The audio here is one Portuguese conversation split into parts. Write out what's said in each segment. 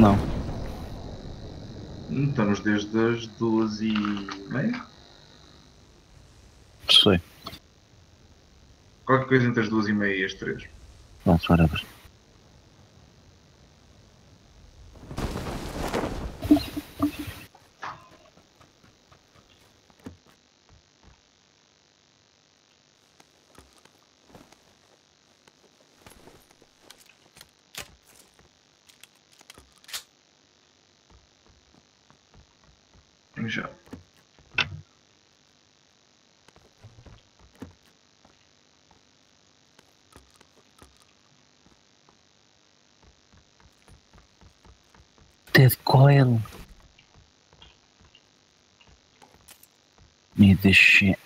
Não. Hum, Estamos desde as duas e meia? Sei. Qualquer coisa entre as duas e meia e as três. Pronto, whatever. Coil. Need this shit.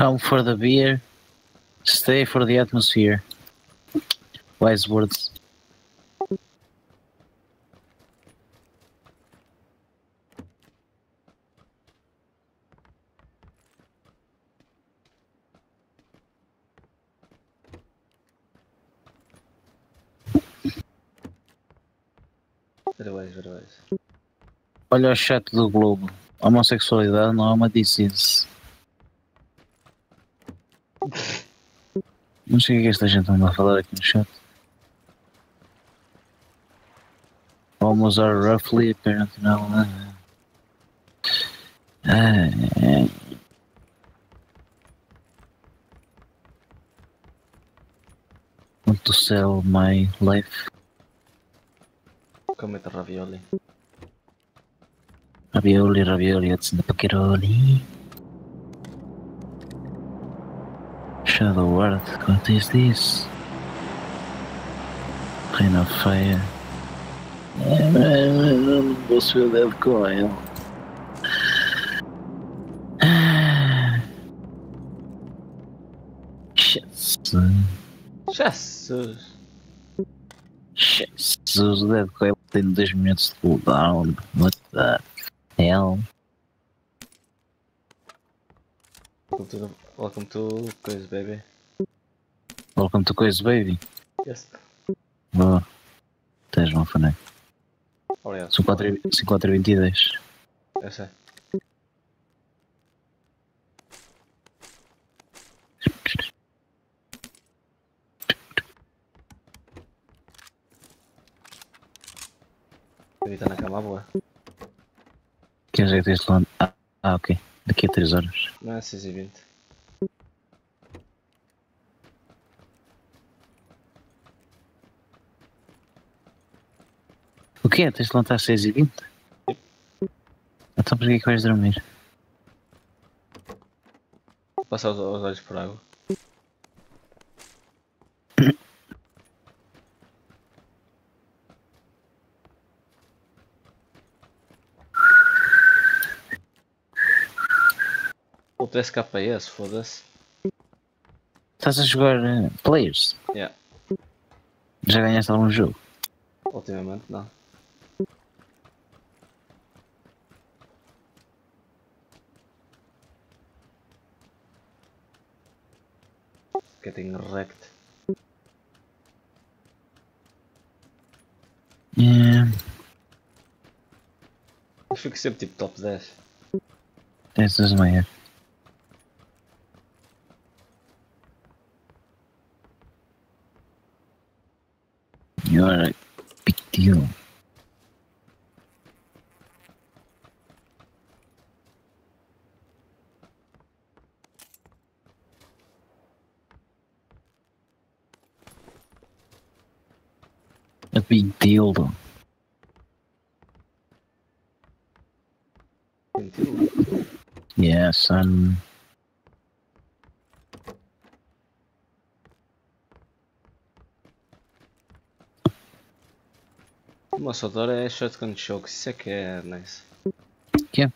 Come for the beer, stay for the atmosphere. Wise words. Otherwise, otherwise. Olha o chat do Globo. Homossexualidade não é uma disease. Não sei o que esta gente anda a falar aqui no chat. Homos are roughly apparent now. Ah. Want to sell my life. Comete ravioli. Ravioli, ravioli, it's in the paccheroni. Shadow Earth, what is this? Rain of Fire. What's with that coil? Jesus. Jesus! Jesus, Dead Coil tem 2 minutos de cooldown. What the hell? Welcome to, welcome to coisa, baby. Welcome to Coisa Baby. Yes. Boa. Tens uma faneca. Obrigado. São 4 e- são 4 e 22. Eu sei. Ele tá na cama boa. Que horas é que tens? Ah, ah, ok. Daqui a 3 horas. Não é 6 e 20. O quê? Tens de levantar às 6 e 20? Então por que é que vais dormir? Passar os, os olhos por água. 3 KS, foda-se. Estás a jogar eh, Players? Yeah. Já ganhaste algum jogo? Ultimamente não. Getting wrecked. É, Eu fico sempre tipo top 10. essas You're a big deal. A big deal, though. Mentira. Yeah, nosso adoro é Shotgun Chokes, isso é que é nice. Que?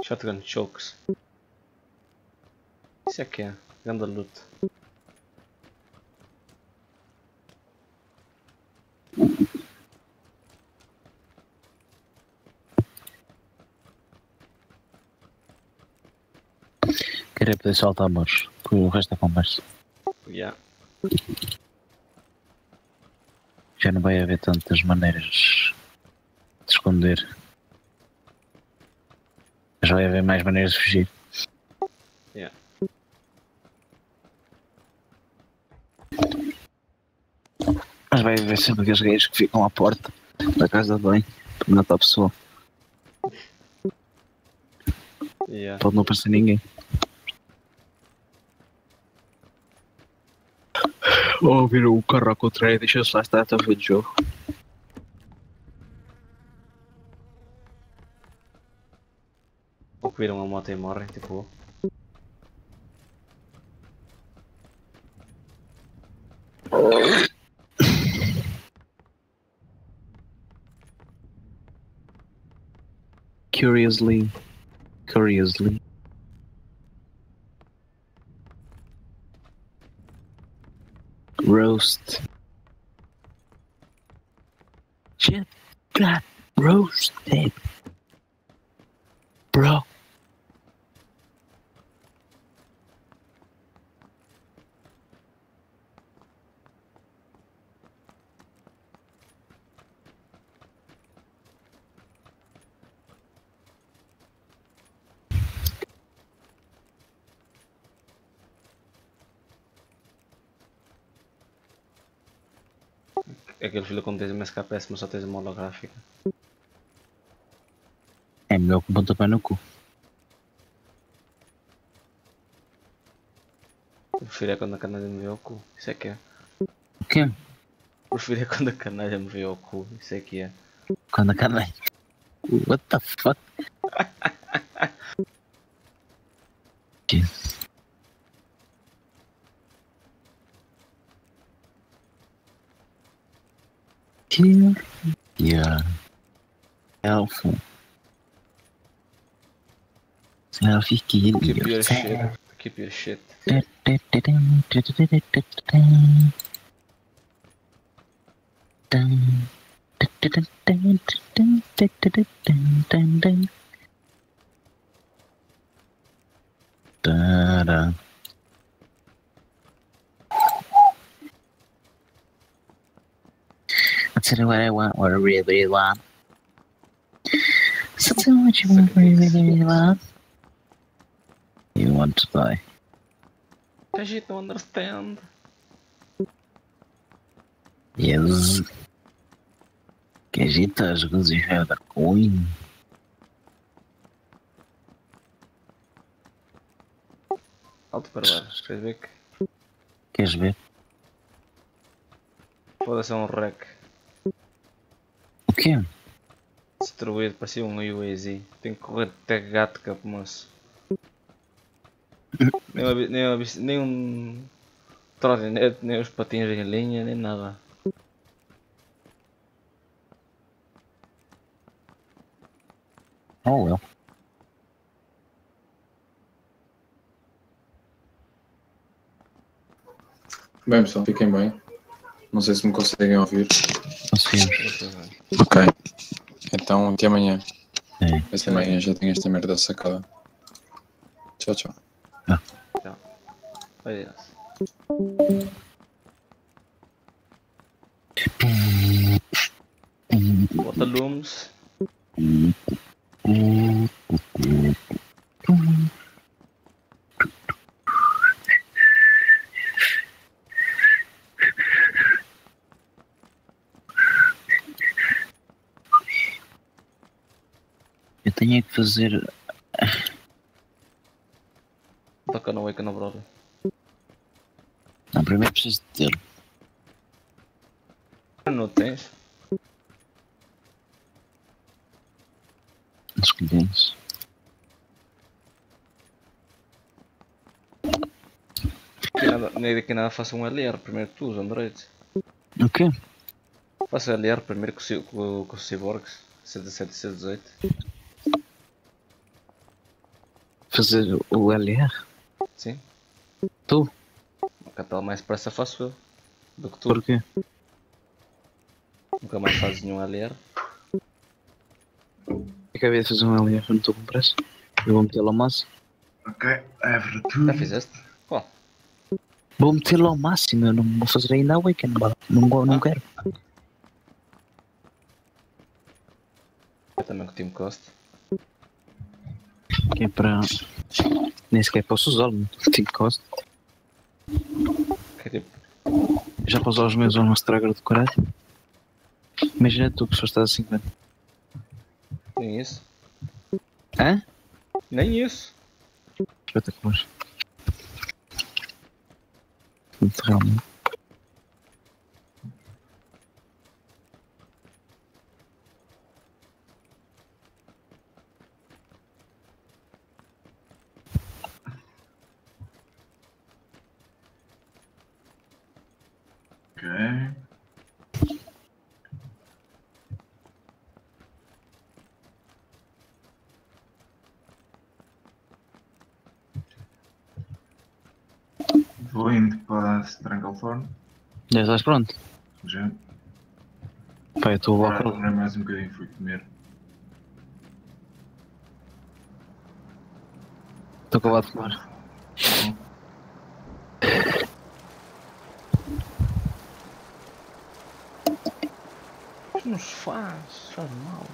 Shotgun Chokes. Isso é que é, grande luta. Queria poder soltar amores com o resto da conversa. Yeah. Já não vai haver tantas maneiras de esconder. Já vai haver mais maneiras de fugir. Yeah. Mas vai haver sempre aqueles gays que ficam à porta da casa de banho para matar a pessoa. Yeah. Pode não aparecer ninguém. Ou ouvir o carro ao contrário e deixa-se lá estar até o jogo. Ou que viram a moto e morrem, tipo. Curiously. Curiously. Roast. Shit got roasted. Aquele filho com tens uma SKPS, mas só tens uma holográfica. É melhor que um pontapé no cu. Prefiro é quando a canalha me vê ao cu. Isso é que é. O quê? Prefiro é quando a canalha me vê ao cu. Isso é que é. Quando a carne. What the fuck? Jesus. here. Yeah. Helpful. Now if you keep, keep your, your shit. Keep your shit. Da da. See what I want, what I really want. So tell me what you want for your baby love. You want to buy. A gente não understand. Yes. Cajitas, because you have a coin. Alto para baixo. Queres ver que Queres ver? pode ser um rec O quê? destruído, parecia um UAZ. Tem que correr até gato cap, moço. Nem, uma, nem, uma, nem um trotinete, nem os patins em linha, nem nada. Oh, well. Bem, pessoal, fiquem bem. Não sei se me conseguem ouvir. Ok. Então, até amanhã. É. Até amanhã já tenho esta merda sacada. Tchau, tchau. Olha isso. Bota lumes. Eu tenho que fazer. Toca no Wake no Brother. Não, primeiro preciso de ter. Não tens? Os clientes. Aqui nada, nem daqui nada faça um LR primeiro que tu, os Androids. O quê? Faça LR primeiro com, o com os Cyborgs. 77 e 118. Fazer o LR? Sim. Tu? O capital mais pressa faço eu. Do que tu. Porquê? Nunca mais fazes nenhum LR. Acabei de fazer um LR, não estou com pressa. Eu vou metê-lo ao máximo. Ok, Everett. two. Já fizeste? Qual? Vou metê-lo ao máximo, eu não vou fazer ainda a weekend, não, não, não quero. Eu também com o Team Cost. Que é para. Nem sequer posso usá-lo, não tenho costa. Já para usar os meus ou não estragar do caralho. Imagina tu que só estás a 50. Nem isso. Hã? Nem isso. Espetacular. Muito realmente. Ok. Vou indo para Stranglethorn. Já estás pronto? Já. Pá, eu estou a Agora voltar. demorei mais um bocadinho, fui comer. Estou acabado de fumar. Nos faz. Faz mal.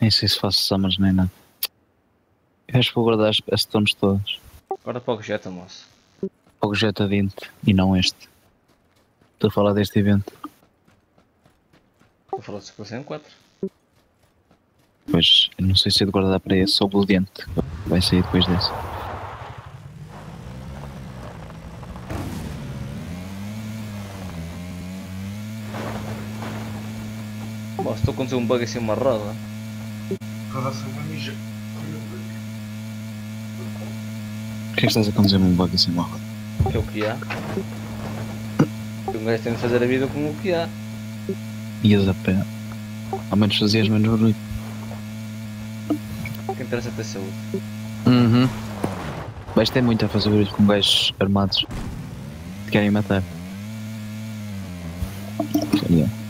Nem sei se faço summons nem nada. Eu acho que vou guardar as, stones todas. Agora para o Jetta, moço. Para o Jetta 20 e não este. Estou a falar deste evento. Vou falar de Super Saiyan 4. Pois, eu não sei se é de guardar para esse ou o Diante. Vai sair depois desse. Moço, estou a conduzir um bug assim uma roda. Roda-se uma mija. Por que é que estás a conduzir um bug assim uma roda? É o que há. Um gajo tem de fazer a vida com o que há. Ias a pé. Ao menos fazias menos barulho. O que interessa é ter saúde. Uhum. Vais ter muito a fazer barulho com gajos armados que te querem matar. Yeah.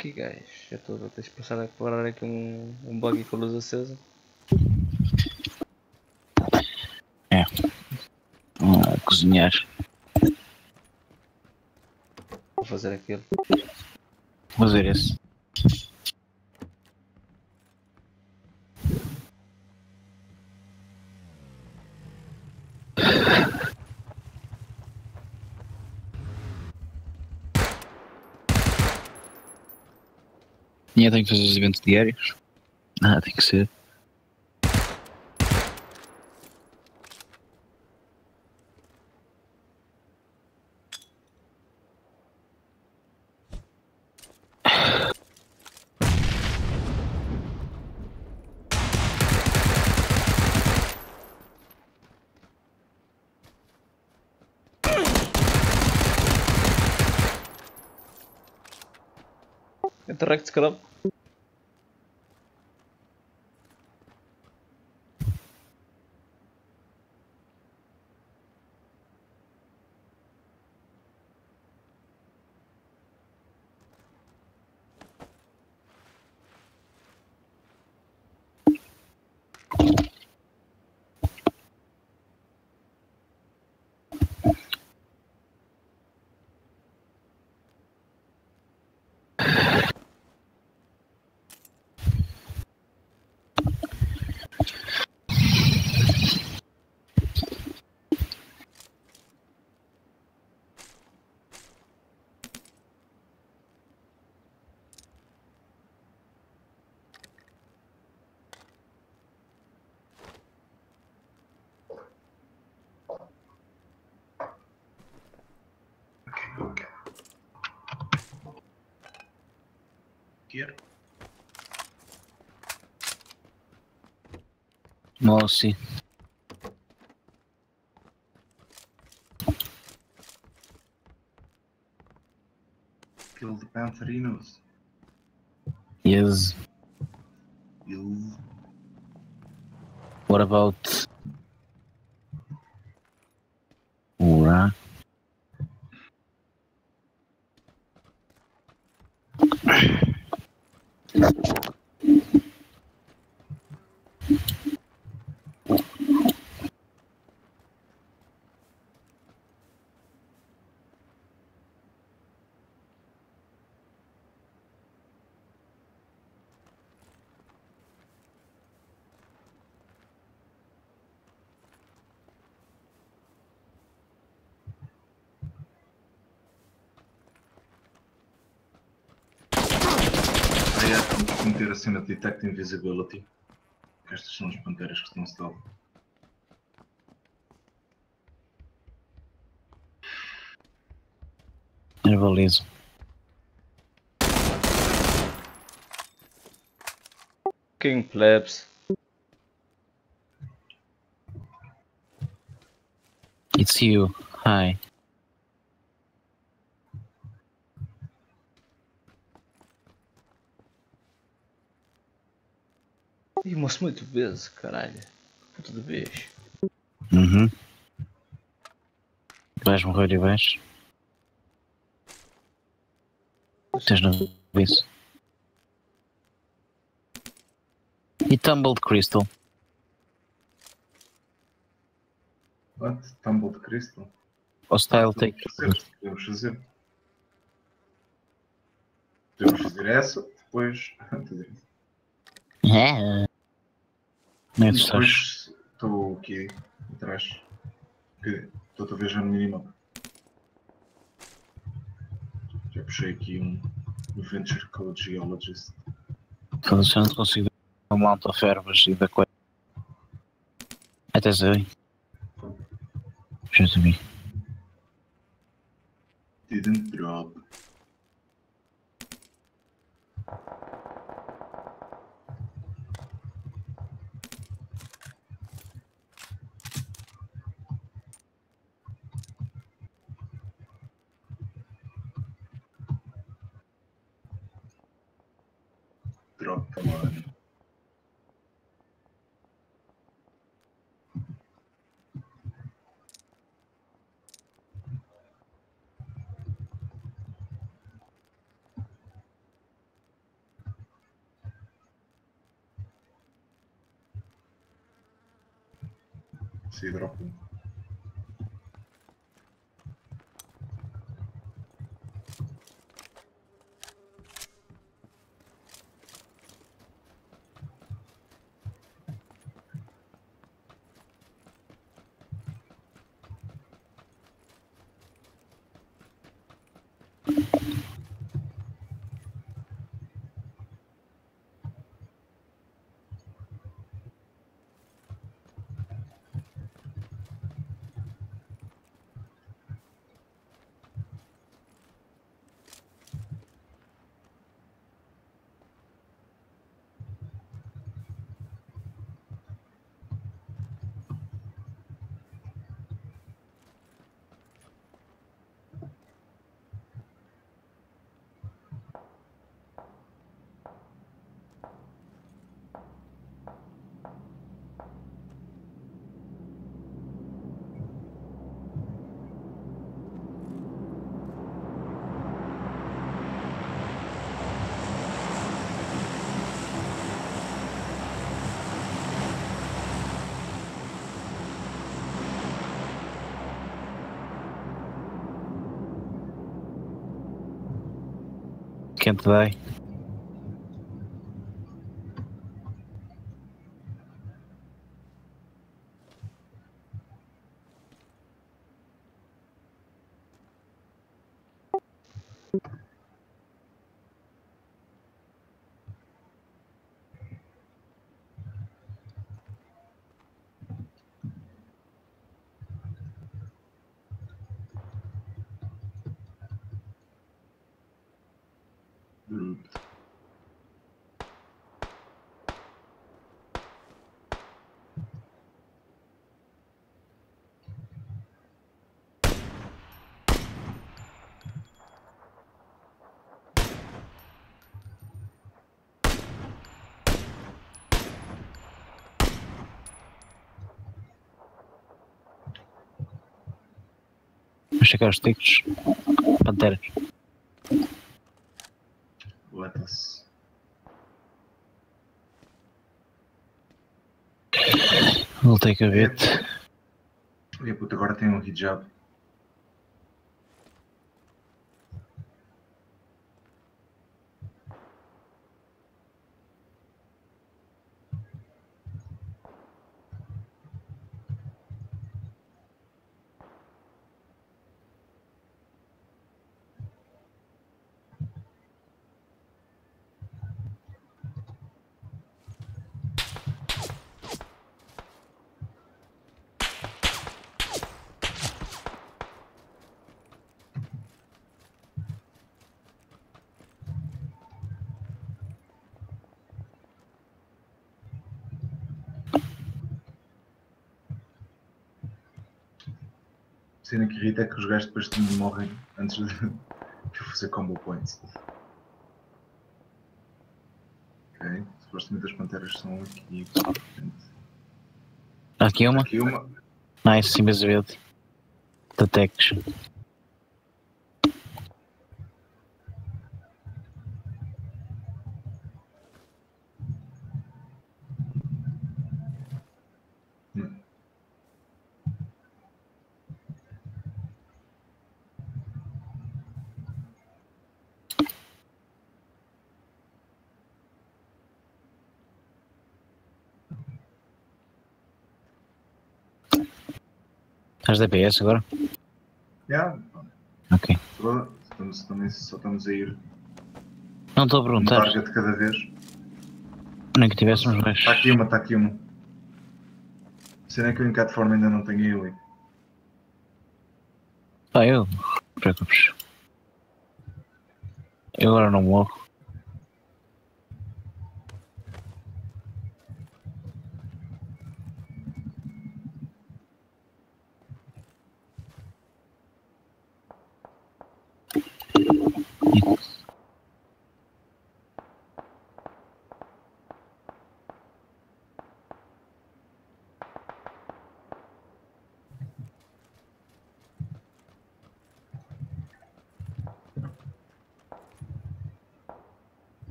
Aqui, gajo. Já estou. Tens de passar a parar aqui um, um buggy com a luz acesa. Ah, cozinhar. Vou fazer aquilo. Vou fazer esse. Eu tenho que fazer os eventos diários. Ah, tem que ser. تكرم Gear. Mouse. Kill the Pantherinos. Yes. You. What about É, temos que meter a cena de Detect Invisibility. Que estas são as panteras que estão stealth. Herbalizo. King plebs. It's you. Hi. Ih, moço, muito vezes, caralho. Puta de vez. Uhum. Vais morrer e vais. Tens no isso. E Tumbled Crystal. What? Tumble de Crystal? Hostile Take. Podemos fazer. Podemos fazer. Essa, depois. É. Estás. depois estou aqui atrás. Que Estou a ver já no minimapa. Já puxei aqui um Adventure Code Geologist. Quando já não consigo ver o Mount of Ervas e da coisa. Até sei. Já te vi. Didn't. Drop Se drop um. weekend today. Vou checar os ticos. Panteras. Voltei cabete. E a puta agora tem um hijab. Cena que irrita é que os gajos depois de morrem antes de eu fazer combo points. Ok, supostamente as panteras são aqui. aqui uma. Aqui uma. Nice, sim, mas verde. Da Estás DPS agora? Yeah, Ok. estamos, também só estamos a ir Não estou a perguntar. target de cada vez. Nem que tivéssemos mais. Está aqui uma, está aqui uma. É que eu em cat forma ainda não tenho ele. Pá, eu. Não te preocupes. Eu agora não morro.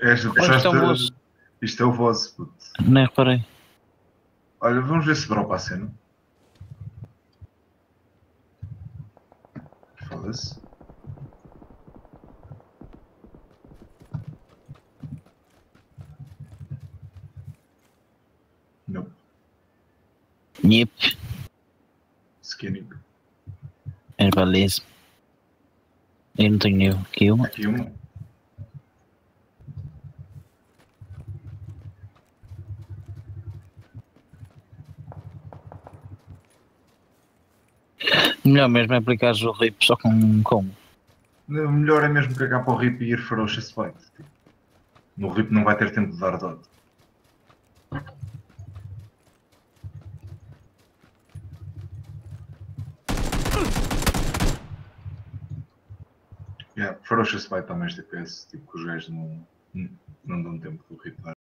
És o isto é um. Isto é o vosso, puto. nem reparei. Olha, vamos ver se dropa a cena. Foda-se. Nope. Nip, Skinny. é beleza. Eu não tenho nível. Aqui uma. Aqui uma. Melhor mesmo é aplicar o RIP só com com. O melhor é mesmo cagar para o RIP e ir Ferocious Fight. tipo. No RIP não vai ter tempo de dar dot. Yeah, Ferocious Fight está mais DPS, tipo que os gajos não, não dão tempo do RIP dar.